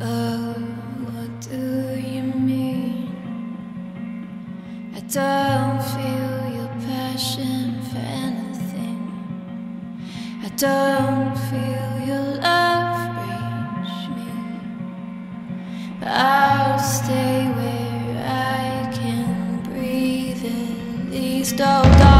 Oh, what do you mean? I don't feel your passion for anything. I don't feel your love reach me. I'll stay where I can breathe at least. Oh,